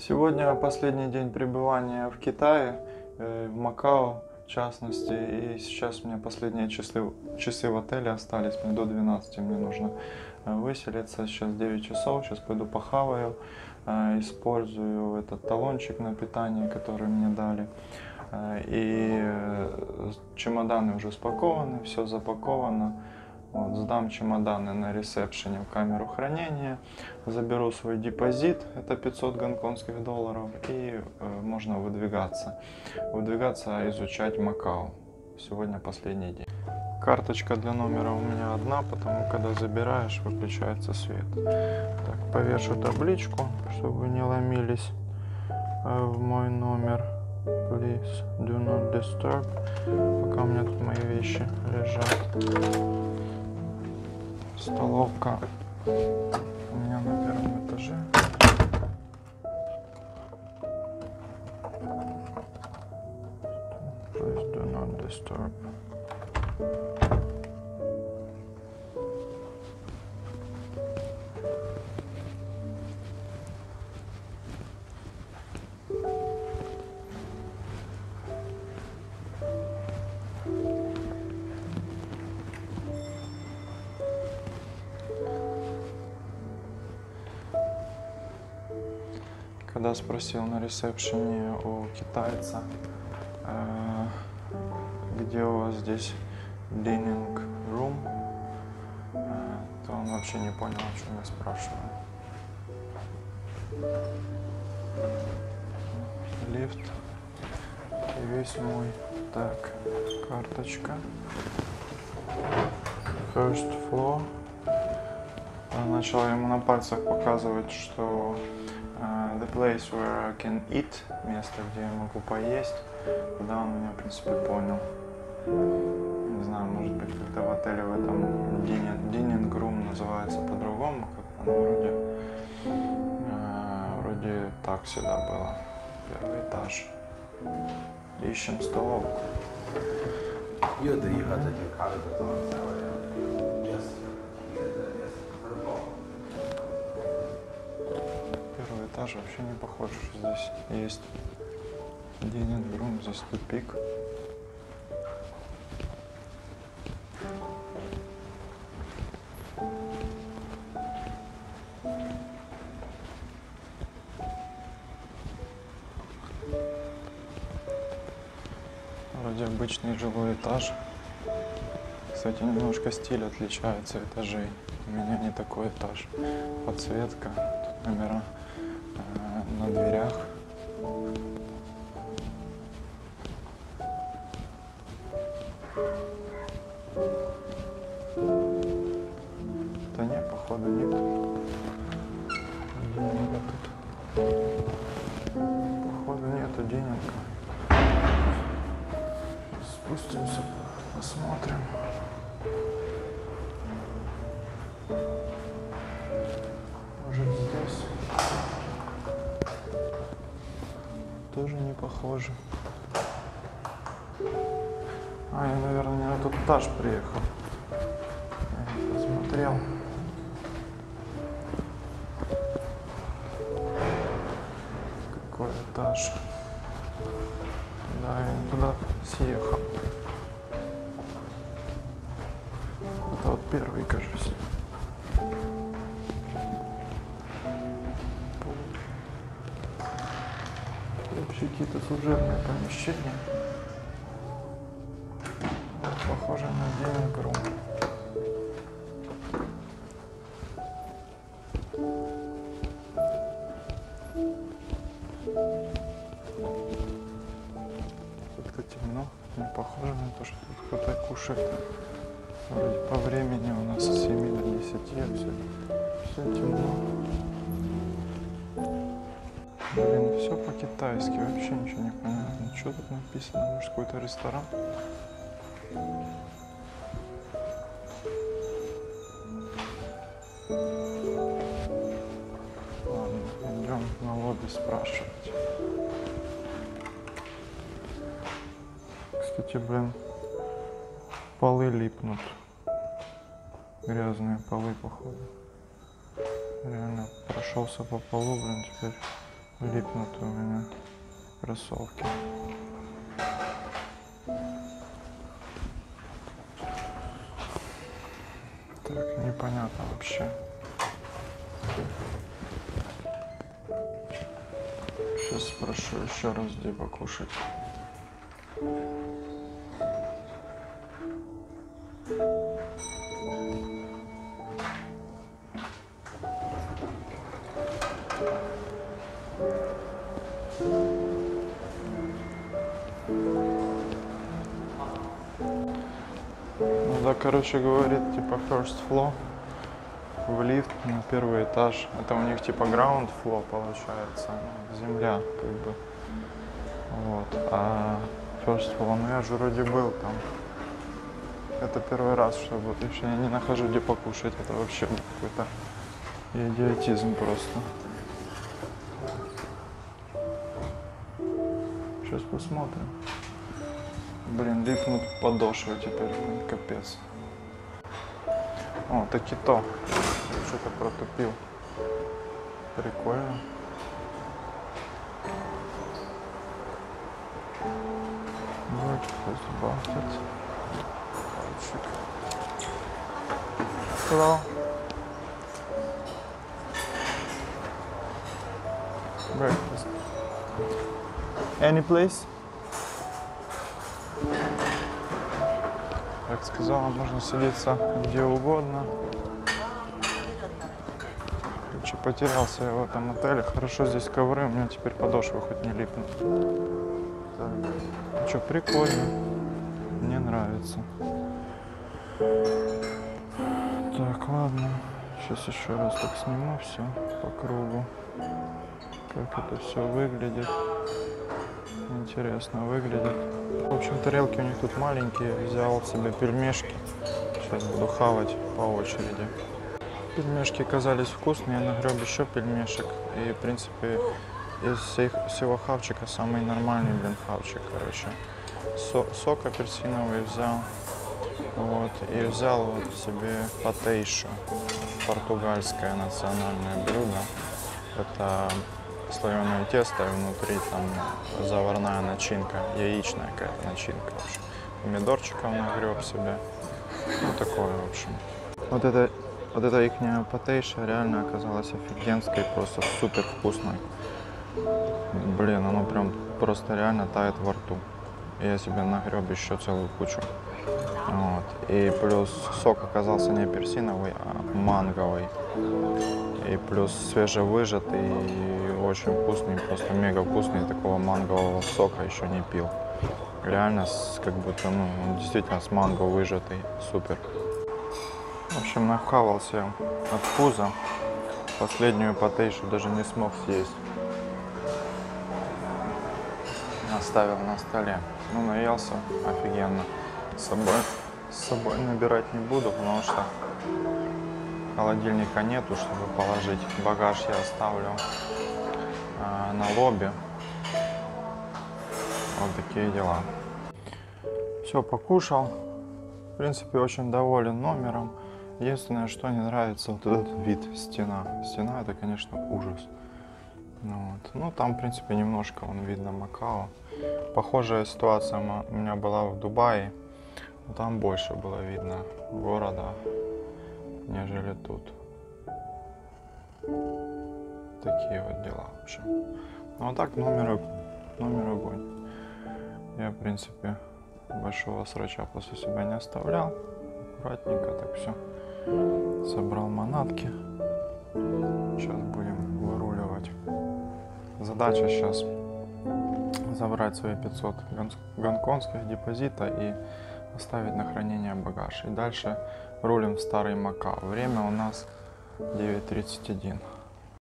Сегодня последний день пребывания в Китае, э, в Макао в частности. И сейчас у меня последние часы, часы в отеле остались. Мне до 12 мне нужно э, выселиться. Сейчас 9 часов, сейчас пойду похаваю. э, Использую этот талончик на питание, который мне дали. И чемоданы уже спакованы, все запаковано. Вот, сдам чемоданы на ресепшене в камеру хранения, заберу свой депозит, это 500 гонконгских долларов, и э, можно выдвигаться. Выдвигаться, изучать Макао. Сегодня последний день. Карточка для номера у меня одна, потому когда забираешь, выключается свет. Так, повешу табличку, чтобы не ломились э, в мой номер. Please do not disturb. Пока у меня тут мои вещи лежат. Столовка у меня на первом этаже. Please do not disturb. Когда спросил на ресепшене у китайца, э, где у вас здесь dining room, э, то он вообще не понял, о чем я спрашиваю. Лифт и весь мой. Так, карточка. First floor. Начал ему на пальцах показывать, что place where I can eat, место, где я могу поесть. Да, он меня, в принципе, понял. Не знаю, может быть, как-то в отеле в этом dining room называется по-другому, как оно вроде, э, вроде так всегда было. Первый этаж. Ищем столовку. Йода, йода, йода, йода, йода, йода, этаж вообще не похож, что здесь есть dining room, здесь тупик. Вроде обычный жилой этаж. Кстати, немножко стиль отличается этажей. У меня не такой этаж. Подсветка, тут номера на дверях. Да нет, походу нет. Денега тут. Походу нету денег. Спустимся, посмотрим. Тоже не похоже. А, я, наверное, не на тот этаж приехал. Я не посмотрел. Какой этаж? Да, я не туда съехал. Это вот первый, кажется. Какие-то служебные помещения. Вот, похоже на dining room. Как-то темно, не похоже на то, что тут кто-то кушает. Вроде по времени у нас с 7 до 10, а все, все темно. Все по-китайски, вообще ничего не понятно. Что тут написано? Может какой-то ресторан? Ладно, идем на лобби спрашивать. Кстати, блин, полы липнут. Грязные полы, походу. Реально прошелся по полу, блин, теперь Липнут у меня кроссовки. Так, непонятно вообще. Сейчас спрошу еще раз, где покушать. Ну да, короче, говорит, типа first floor в лифт на первый этаж. Это у них типа ground floor получается, ну, земля как бы. Вот. А first floor, ну я же вроде был там. Это первый раз, что вот еще я не нахожу где покушать. Это вообще какой-то идиотизм просто. Сейчас посмотрим. Блин, липнут подошвы теперь, блин, капец. О, таки то. Что-то протупил. Прикольно. Breakfast basket. Мальчик. Hello. Breakfast. Any place? Как сказала, можно садиться где угодно. Короче, потерялся я в этом отеле. Хорошо здесь ковры, у меня теперь подошвы хоть не липнут. Так, ну что, прикольно. Мне нравится. Так, ладно. Сейчас еще раз так сниму все по кругу. Как это все выглядит. Интересно выглядит. В общем, тарелки у них тут маленькие. Взял себе пельмешки. Сейчас буду хавать по очереди. Пельмешки казались вкусные, я нагреб еще пельмешек. И, в принципе, из всех, всего хавчика самый нормальный, блин, хавчик, короче. Со- сок апельсиновый взял. Вот. И взял вот себе патейшу. Португальское национальное блюдо. Это слоеное тесто, и внутри там заварная начинка, яичная какая-то начинка, в общем. Помидорчиков нагреб себе. Ну, такое, в общем. Вот это, вот эта их патейша реально оказалась офигенской, просто супер вкусной. Блин, оно прям просто реально тает во рту. Я себе нагреб еще целую кучу. Вот. И плюс сок оказался не апельсиновый, а манговый. И плюс свежевыжатый и очень вкусный, просто мега вкусный. Такого мангового сока еще не пил. Реально, с- как будто, ну, он действительно с манго выжатый. Супер. В общем, нахавался от пуза. Последнюю патейшу даже не смог съесть. Оставил на столе. Ну, наелся офигенно. С собой, с собой набирать не буду, потому что холодильника нету, чтобы положить. Багаж я оставлю на лобби. Вот такие дела. Все, покушал. В принципе, очень доволен номером. Единственное, что не нравится, вот этот вид стена. Стена это, конечно, ужас. Ну, вот. ну там, в принципе, немножко он видно Макао. Похожая ситуация у меня была в Дубае. Но там больше было видно города, нежели тут. Такие вот дела, в общем. Ну а так номер, номер огонь. Я, в принципе, большого срача после себя не оставлял. Аккуратненько так все. Собрал манатки. Сейчас будем выруливать. Задача сейчас забрать свои 500 гон- гонконгских депозита и оставить на хранение багаж. И дальше рулим в Старый Макао. Время у нас 9.31.